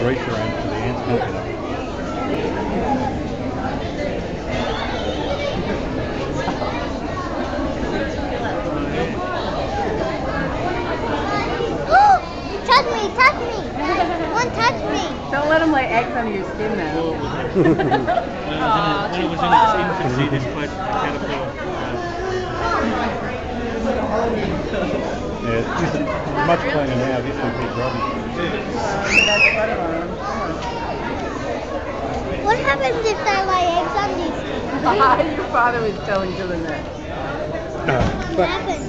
greaser and the touch me, touch me! One touch me! Don't let them lay eggs under your skin though. when it was, in, its infancy, this place, the caterpillar. yeah, it's much cleaner now. This one's rubbish happens if they lay eggs on? Your father was telling Dylan that. Uh, what happens?